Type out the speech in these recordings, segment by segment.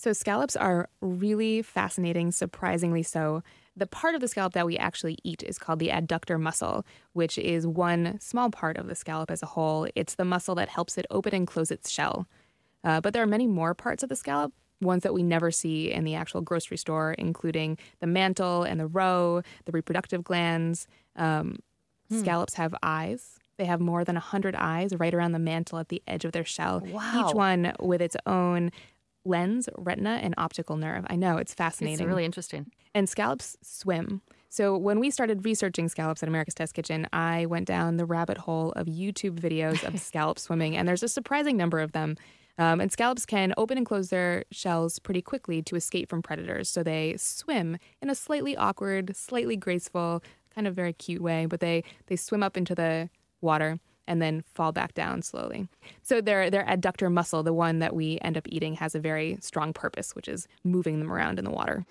So, scallops are really fascinating, surprisingly so. The part of the scallop that we actually eat is called the adductor muscle, which is one small part of the scallop as a whole. It's the muscle that helps it open and close its shell. Uh, but there are many more parts of the scallop, ones that we never see in the actual grocery store, including the mantle and the roe, the reproductive glands. Um, hmm. Scallops have eyes. They have more than 100 eyes right around the mantle at the edge of their shell, wow. each one with its own lens, retina, and optical nerve. I know, it's fascinating. It's really interesting. And scallops swim. So when we started researching scallops at America's Test Kitchen, I went down the rabbit hole of YouTube videos of scallop swimming, and there's a surprising number of them. Um, and scallops can open and close their shells pretty quickly to escape from predators. So they swim in a slightly awkward, slightly graceful, kind of very cute way, but they, they swim up into the water and then fall back down slowly. So their their adductor muscle, the one that we end up eating, has a very strong purpose, which is moving them around in the water.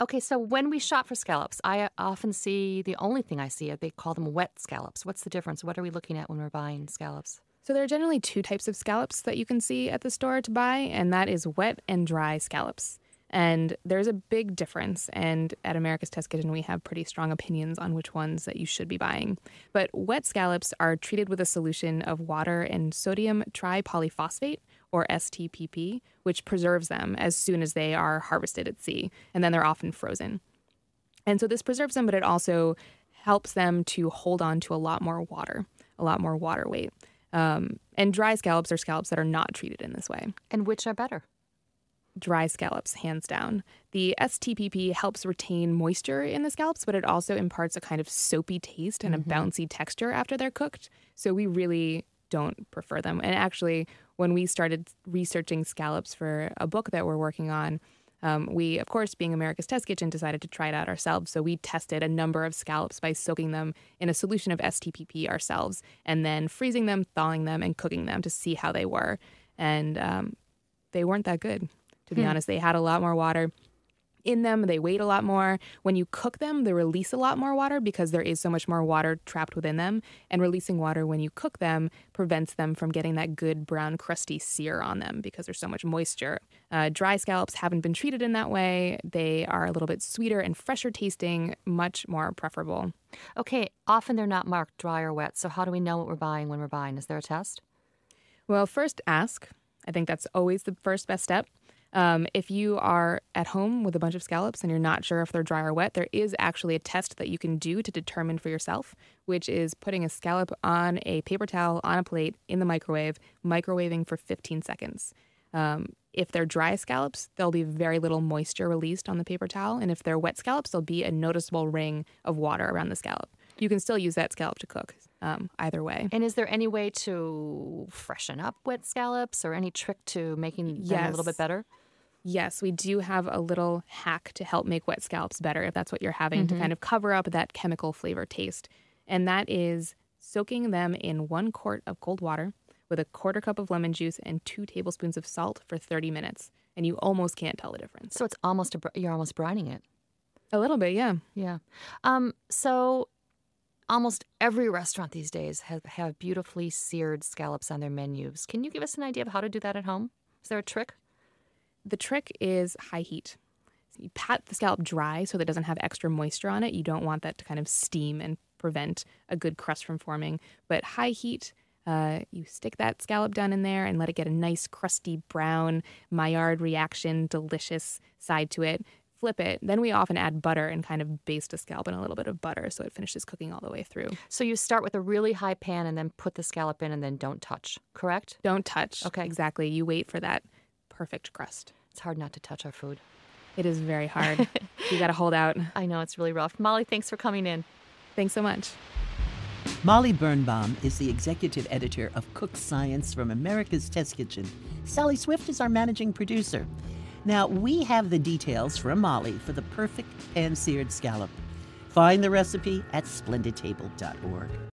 Okay, so when we shop for scallops, I often see the only thing I see they call them wet scallops. What's the difference? What are we looking at when we're buying scallops? So there are generally two types of scallops that you can see at the store to buy, and that is wet and dry scallops. And there's a big difference. And at America's Test Kitchen, we have pretty strong opinions on which ones that you should be buying. But wet scallops are treated with a solution of water and sodium tripolyphosphate, or STPP, which preserves them as soon as they are harvested at sea. And then they're often frozen. And so this preserves them, but it also helps them to hold on to a lot more water, a lot more water weight. Um, and dry scallops are scallops that are not treated in this way. And which are better? Dry scallops, hands down. The STPP helps retain moisture in the scallops, but it also imparts a kind of soapy taste and mm-hmm. a bouncy texture after they're cooked. So we really don't prefer them. And actually, when we started researching scallops for a book that we're working on, um, we, of course, being America's Test Kitchen, decided to try it out ourselves. So we tested a number of scallops by soaking them in a solution of STPP ourselves and then freezing them, thawing them, and cooking them to see how they were. And um, they weren't that good to be hmm. honest. They had a lot more water in them. They weight a lot more. When you cook them, they release a lot more water because there is so much more water trapped within them. And releasing water when you cook them prevents them from getting that good brown, crusty sear on them because there's so much moisture. Uh, dry scallops haven't been treated in that way. They are a little bit sweeter and fresher tasting, much more preferable. Okay, often they're not marked dry or wet. So, how do we know what we're buying when we're buying? Is there a test? Well, first ask. I think that's always the first best step. Um, if you are at home with a bunch of scallops and you're not sure if they're dry or wet, there is actually a test that you can do to determine for yourself, which is putting a scallop on a paper towel on a plate in the microwave, microwaving for 15 seconds. Um, if they're dry scallops, there'll be very little moisture released on the paper towel. And if they're wet scallops, there'll be a noticeable ring of water around the scallop. You can still use that scallop to cook um, either way. And is there any way to freshen up wet scallops or any trick to making them a little bit better? Yes, we do have a little hack to help make wet scallops better if that's what you're having mm-hmm. to kind of cover up that chemical flavor taste. And that is soaking them in one quart of cold water with a quarter cup of lemon juice and two tablespoons of salt for 30 minutes. And you almost can't tell the difference. So it's almost a, you're almost brining it. A little bit, yeah. Yeah. Um, so almost every restaurant these days have, have beautifully seared scallops on their menus. Can you give us an idea of how to do that at home? Is there a trick? The trick is high heat. You pat the scallop dry so that it doesn't have extra moisture on it. You don't want that to kind of steam and prevent a good crust from forming. But high heat, uh, you stick that scallop down in there and let it get a nice crusty brown Maillard reaction, delicious side to it. Flip it. Then we often add butter and kind of baste the scallop in a little bit of butter so it finishes cooking all the way through. So you start with a really high pan and then put the scallop in and then don't touch, correct? Don't touch. Okay. Exactly. You wait for that perfect crust. It's hard not to touch our food. It is very hard. you got to hold out. I know it's really rough. Molly, thanks for coming in. Thanks so much. Molly Birnbaum is the executive editor of Cook's Science from America's Test Kitchen. Sally Swift is our managing producer. Now, we have the details from Molly for the perfect pan seared scallop. Find the recipe at splendidtable.org.